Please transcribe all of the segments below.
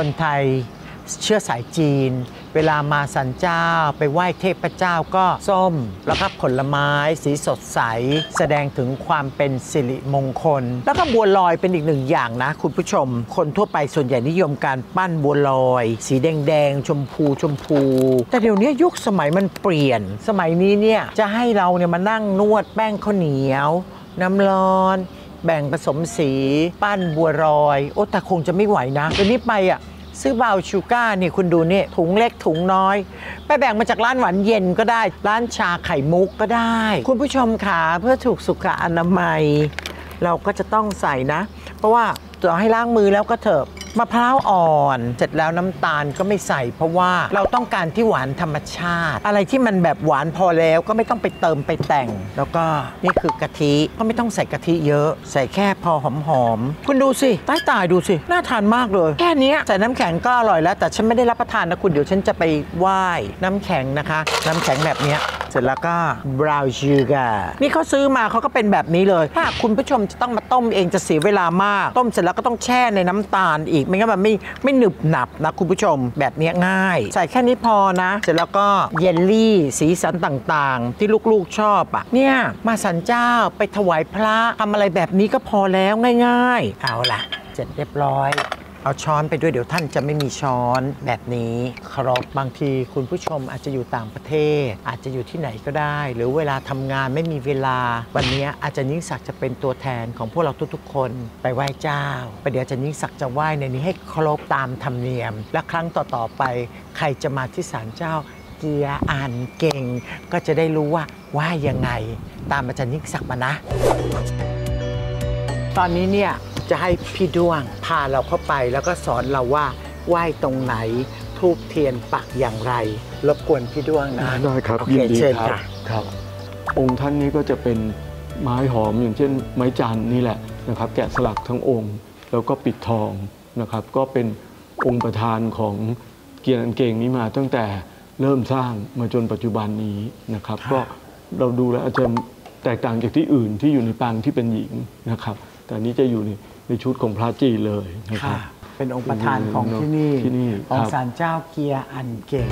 คนไทยเชื่อสายจีน เวลามาสันเจ้าไปไหว้เทพเจ้าก็ส้ม แล้วก็ผลไม้สีสดใส แสดงถึงความเป็นสิริมงคล แล้วก็บัวลอยเป็นอีกหนึ่งอย่างนะ คุณผู้ชม คนทั่วไปส่วนใหญ่นิยมการปั้นบัวลอย สีแดงๆชมพูชมพู แต่เดี๋ยวนี้ยุคสมัยมันเปลี่ยน สมัยนี้เนี่ยจะให้เราเนี่ยมานั่งนวดแป้งข้าวเหนียว น้ำร้อน แบ่งผสมสี ปั้นบัวรอย โอ้แต่คงจะไม่ไหวนะเดี๋ยวนี้ไปอะซื้อบาวชูการ์นี่คุณดูนี่ถุงเล็กถุงน้อย ไปแบ่งมาจากร้านหวานเย็นก็ได้ ร้านชาไข่มุกก็ได้ คุณผู้ชมขาเพื่อถูกสุขอนามัย เราก็จะต้องใส่นะ เพราะว่าต่อให้ล้างมือแล้วก็เถอะ มะพร้าวอ่อน เสร็จแล้วน้ำตาลก็ไม่ใส่ เพราะว่าเราต้องการที่หวานธรรมชาติ อะไรที่มันแบบหวานพอแล้วก็ไม่ต้องไปเติมไปแต่ง แล้วก็นี่คือกะทิก็ไม่ต้องใส่กะทิเยอะ ใส่แค่พอหอมๆคุณดูสิใต้ตายดูสิน่าทานมากเลย แค่นี้ใส่น้ำแข็งก็อร่อยแล้ว แต่ฉันไม่ได้รับประทานนะคุณเดี๋ยวฉันจะไปไหว้น้ำแข็งนะคะ น้ำแข็งแบบนี้เสร็จแล้วก็ brown sugar นี่เขาซื้อมาเขาก็เป็นแบบนี้เลย ถ้าคุณผู้ชมจะต้องมาต้มเองจะเสียเวลามาก ต้มเสร็จแล้วก็ต้องแช่ในน้ำตาลอีกไม่งั้นมันไม่ไม่หนึบหนับนะคุณผู้ชมแบบนี้ง่าย ใส่แค่นี้พอนะ เสร็จแล้วก็เยลลี่สีสันต่างๆ ที่ลูกๆชอบอะเนี่ยมาสันเจ้าไปถวายพระทำอะไรแบบนี้ก็พอแล้วง่าย ๆ เอาล่ะ เสร็จเรียบร้อย เอาช้อนไปด้วยเดี๋ยวท่านจะไม่มีช้อนแบบนี้ครบบางทีคุณผู้ชมอาจจะอยู่ต่างประเทศ อาจจะอยู่ที่ไหนก็ได้ หรือเวลาทำงานไม่มีเวลา วันนี้อาจารย์ยิ่งศักดิ์จะเป็นตัวแทนของพวกเราทุกๆ คนไปไหว้เจ้าประเดี๋ยวอาจารย์ยิ่งศักดิ์จะไหว้ในนี้ให้ครบตามธรรมเนียม และครั้งต่อๆไป ใครจะมาที่ศาลเจ้าเกียร์อ่านเก่ง ก็จะได้รู้ว่าไหวยังไง ตามอาจารย์ยิ่งศักดิ์มานะ ตอนนี้เนี่ย จะให้พี่ด้วงพาเราเข้าไปแล้วก็สอนเราว่าไหว้ตรงไหนทูบเทียนปักอย่างไร รบกวนพี่ด้วงนะได้ครับโอยิเคนดีเชิญครับค่ะ ครับ องค์ท่านนี้ก็จะเป็นไม้หอมอย่างเช่น ไม้จันทร์นี่แหละนะครับ แกะสลักทั้งองค์ แล้วก็ปิดทองนะครับ ก็เป็นองค์ประธานของเกียรติอันเก่งนี้มาตั้งแต่เริ่มสร้างมาจนปัจจุบันนี้นะครับค่ะก็เราดูแล้วอาจจะแตกต่างจากที่อื่นที่อยู่ในปางที่เป็นหญิงนะครับ แต่อันนี้จะอยู่ใน ในชุดของพระจีเลยนะครับค่ะเป็นองค์ประธานของที่นี่ที่นี่ของครับศาลเจ้าเกียร์อันเก่ง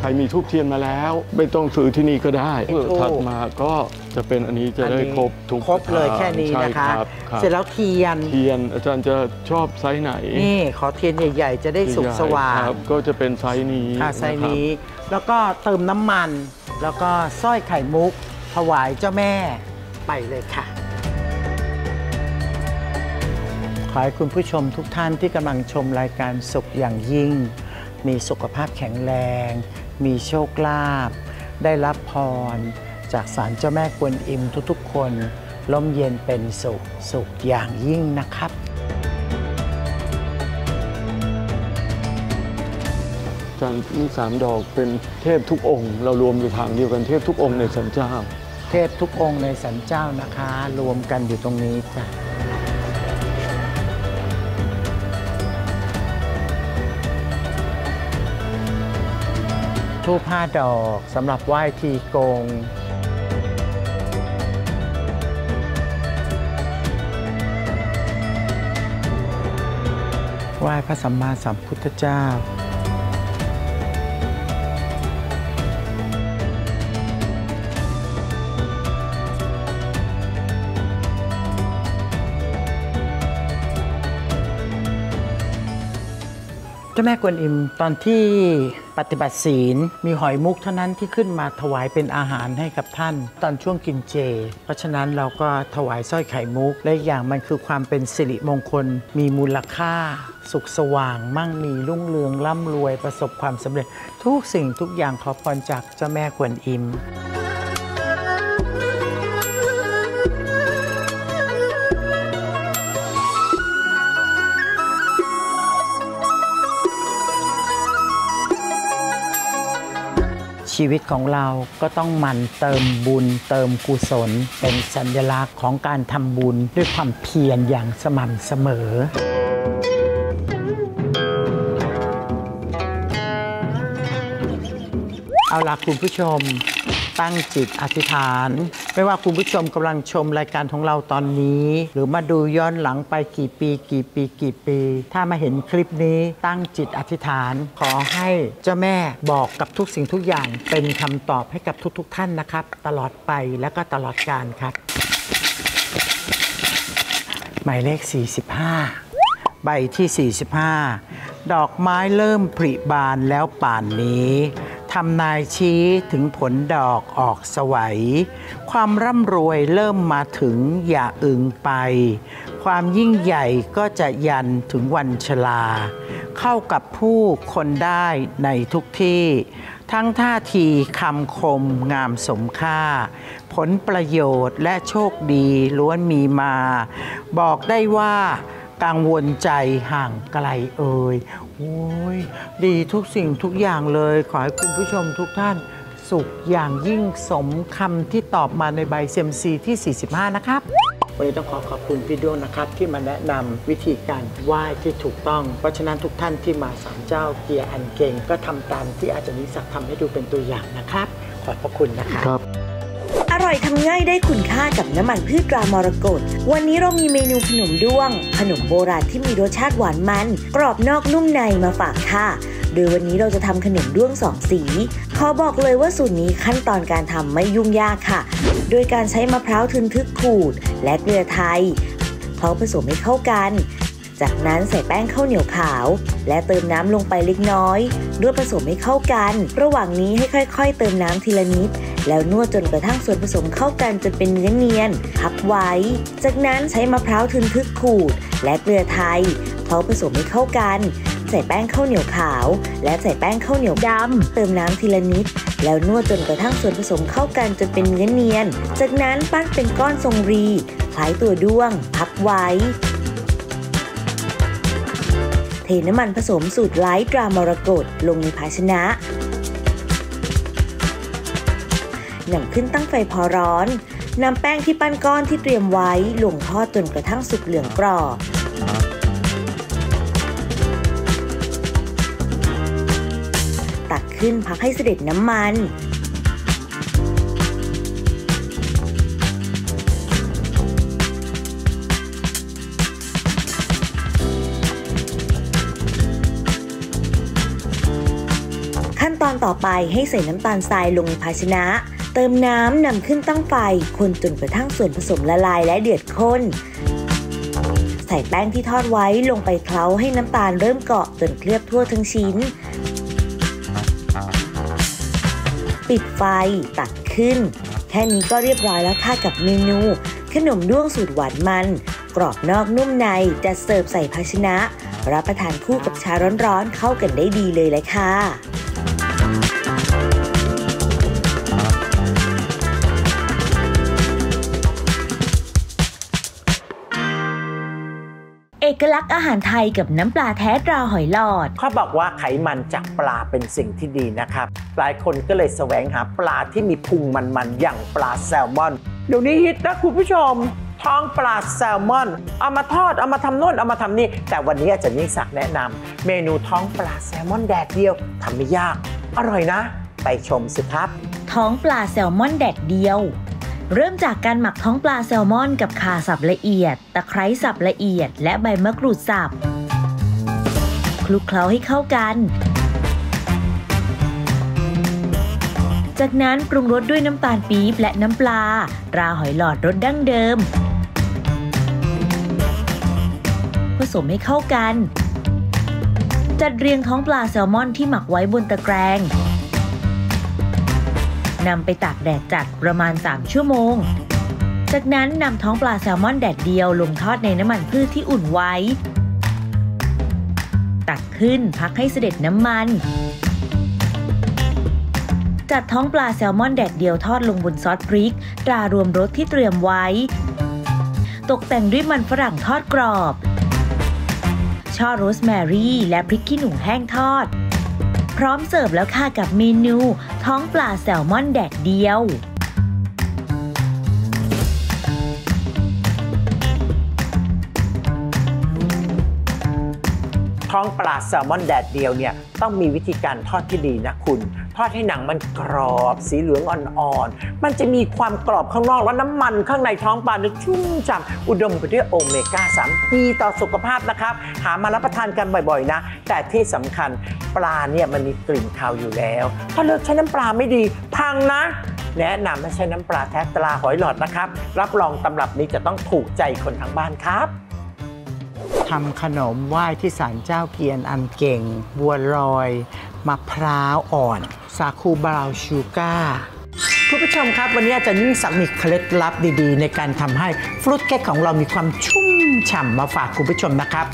ใครมีทูบเทียนมาแล้ว ไม่ต้องซื้อที่นี่ก็ได้ทูบถัดมาก็จะเป็นอันนี้จะได้ครบทุกครบเลยแค่นี้ใช่นะคะรับครับเสร็จแล้วเทียนเทียนอาจารย์จะชอบไซส์ไหนนี่ขอเทียนใหญ่ ๆ จะได้สุกสว่างครับก็จะเป็นไซส์นี้ค่ะไซส์นะครับนี้ แล้วก็เติมน้ำมัน แล้วก็สร้อยไข่มุก ถวายเจ้าแม่ไปเลยค่ะ ขอให้คุณผู้ชมทุกท่านที่กำลังชมรายการสุขอย่างยิ่ง มีสุขภาพแข็งแรง มีโชคลาภได้รับพร จากศาลเจ้าแม่กวนอิมทุกๆ คนร่มเย็นเป็นสุขสุขอย่างยิ่งนะครับอาจารย์มีสามดอกเป็นเทพทุกองค์ เรารวมอยู่ทางเดียวกันเทพทุกองค์ในสันเจ้า เทพทุกองค์ในสันเจ้านะคะ รวมกันอยู่ตรงนี้จ้ะ ทูปห้าดอกสำหรับไหว้ทีโกง ไหว้พระสัมมาสัมพุทธเจ้าเจ้าแม่กวนอิมตอนที่ ปฏิบัติศีล มีหอยมุกเท่านั้นที่ขึ้นมาถวายเป็นอาหารให้กับท่าน ตอนช่วงกินเจ เพราะฉะนั้นเราก็ถวายสร้อยไข่มุกและอย่างมันคือความเป็นสิริมงคล มีมูลค่า สุขสว่าง มั่งมีรุ่งเรืองร่ำรวยประสบความสำเร็จ ทุกสิ่งทุกอย่างขอพรจากเจ้าแม่กวนอิม ชีวิตของเราก็ต้องมันเติมบุญ เติมกุศล เป็นสัญลักษณ์ของการทำบุญด้วยความเพียรอย่างสม่ำเสมอเอาล่ะคุณผู้ชม ตั้งจิตอธิษฐาน ไม่ว่าคุณผู้ชมกำลังชมรายการของเราตอนนี้ หรือมาดูย้อนหลังไปกี่ปี กี่ปี กี่ปี ถ้ามาเห็นคลิปนี้ตั้งจิตอธิษฐาน ขอให้เจ้าแม่บอกกับทุกสิ่งทุกอย่างเป็นคำตอบให้กับทุกๆทท่านนะครับ ตลอดไปและก็ตลอดกาลครับ หมายเลข 45 ใบที่ 45 ดอกไม้เริ่มผลิบานแล้วป่านนี้ ทำนายชี้ถึงผลดอกออกสวัย ความร่ำรวยเริ่มมาถึงอย่าอึงไป ความยิ่งใหญ่ก็จะยันถึงวันชราเข้ากับผู้คนได้ในทุกที่ ทั้งท่าทีคำคมงามสมค่า ผลประโยชน์และโชคดีล้วนมีมา บอกได้ว่ากังวลใจห่างไกลเอ่ย โอ้ยดีทุกสิ่งทุกอย่างเลย ขอให้คุณผู้ชมทุกท่านสุขอย่างยิ่งสมคำที่ตอบมาในใบเซยมซีที่ 45 นะครับ วันนี้ต้องขอขอบคุณพี่ด้วงนะครับ ที่มาแนะนำวิธีการไหว้ที่ถูกต้อง เพราะฉะนั้นทุกท่านที่มาศาลเจ้าเกียร์อันเก่ง ก็ทำตามที่อาจารย์นิสักทำให้ดูเป็นตัวอย่างนะครับ ขอบพระคุณนะครับครับ อร่อยทำง่ายได้คุณค่ากับน้ำมันพืชตรามรกตวันนี้เรามีเมนูขนมด้วง ขนมโบราณที่มีรสชาติหวานมัน กรอบนอกนุ่มในมาฝากค่ะ โดยวันนี้เราจะทำขนมด้วงสองสี ขอบอกเลยว่าสูตรนี้ขั้นตอนการทำไม่ยุ่งยากค่ะ โดยการใช้มะพร้าวทึนทึกขูด และเกลือไทยเคล้าผสมให้เข้ากัน จากนั้นใส่แป้งข้าวเหนียวขาว และเติมน้ำลงไปเล็กน้อยนวดผสมให้เข้ากัน ระหว่างนี้ให้ค่อย ๆ เติมน้ำทีละนิด แล้วนวดจนกระทั่งส่วนผสมเข้ากันจนเป็นเนื้อเนียนพักไว้ จากนั้นใช้มะพร้าวทึนทึกขูด และเกลือไทยเคล้าผสมให้เข้ากัน ใส่แป้งข้าวเหนียวขาว และใส่แป้งข้าวเหนียวดำเติมน้ำทีละนิดแล้วนวดจนกระทั่งส่วนผสมเข้ากันจนเป็นเนื้อเนียน จากนั้นปั้นเป็นก้อนทรงรีคล้ายตัวด้วง พักไว้ เทน้ำมันผสมสูตรไลท์ตรามรกตลงในภาชนะนำขึ้นตั้งไฟพอร้อน นำแป้งที่ปั้นก้อนที่เตรียมไว้ลงทอดจนกระทั่งสุกเหลืองกรอบตักขึ้นพักให้เสด็จน้ำมัน ไปให้ใส่น้ำตาลทรายลงในภาชนะ เติมน้ำนำขึ้นตั้งไฟ คนจนกระทั่งส่วนผสมละลายและเดือดข้น ใส่แป้งที่ทอดไว้ลงไปเคล้าให้น้ำตาลเริ่มเกาะจนเคลือบทั่วทั้งชิ้น ปิดไฟตักขึ้น แค่นี้ก็เรียบร้อยแล้วค่ะกับเมนู ขนมด้วงสูตรหวานมัน กรอบนอกนุ่มในจะเสิร์ฟใส่ภาชนะรับประทานคู่กับชาร้อนๆเข้ากันได้ดีเลยเลยค่ะ อกลักษณ์อาหารไทยกับน้ำปลาแท้ตราหอยหลอด เขาบอกว่าไขมันจากปลาเป็นสิ่งที่ดีนะครับ หลายคนก็เลยแสวงหาปลาที่มีพุงมันๆ อย่างปลาแซลมอน เดี๋ยวนี้ฮิตนะคุณผู้ชม ท้องปลาแซลมอน เอามาทอด เอามาทำโน่น เอามาทำนี่ แต่วันนี้อาจารย์ยิ่งศักดิ์แนะนำเมนูท้องปลาแซลมอนแดดเดียวทำไม่ยาก อร่อยนะ ไปชมสิครับ ท้องปลาแซลมอนแดดเดียว เริ่มจากการหมักท้องปลาแซลมอนกับข่าสับละเอียด ตะไคร้สับละเอียด และใบมะกรูดสับ คลุกเคล้าให้เข้ากัน จากนั้นปรุงรสด้วยน้ำตาลปี๊บและน้ำปลาราหอยหลอดรสดั้งเดิม ผสมให้เข้ากัน จัดเรียงท้องปลาแซลมอนที่หมักไว้บนตะแกรง นำไปตากแดดจัดประมาณ 3 ชั่วโมง จากนั้นนำท้องปลาแซลมอนแดดเดียวลงทอดในน้ำมันพืชที่อุ่นไว้ ตักขึ้นพักให้สะเด็ดน้ำมัน จัดท้องปลาแซลมอนแดดเดียวทอดลงบนซอสพริก ตรารวมรสที่เตรียมไว้ ตกแต่งด้วยมันฝรั่งทอดกรอบ ช่อโรสแมรี่ และพริกขี้หนูแห้งทอด พร้อมเสิร์ฟแล้วค่ะกับเมนู ท้องปลาแซลมอนแดดเดียว องปลาแซลมอนแดดเดียวเนี่ยต้องมีวิธีการทอดที่ดีนะคุณ ทอดให้หนังมันกรอบสีเหลืองอ่อนๆ มันจะมีความกรอบข้างนอกแล้วน้ำมันข้างในท้องปลาเนี่ยชุ่มฉ่ำอุดมไปด้วยโอเมก้า3ดีต่อสุขภาพนะครับ หามารับประทานกันบ่อยๆนะ แต่ที่สำคัญปลาเนี่ยมันมีกลิ่นคาวอยู่แล้ว ถ้าเลือกใช้น้ำปลาไม่ดีพังนะแนะนำให้ใช้น้ำปลาแท้ตราหอยหลอดนะครับ รับรองตำรับนี้จะต้องถูกใจคนทั้งบ้านครับ ทำขนมไหว้ที่ศาลเจ้าเกียนอันเก่ง บัวลอยมะพร้าวอ่อนสาคูบราวชูการ์คุณผู้ชมครับ วันนี้อาจารย์ยิ่งศักดิ์มีเคล็ดลับดีๆ ในการทำให้ฟรุตเค้กของเรามีความชุ่มฉ่ำมาฝากคุณผู้ชมนะครับ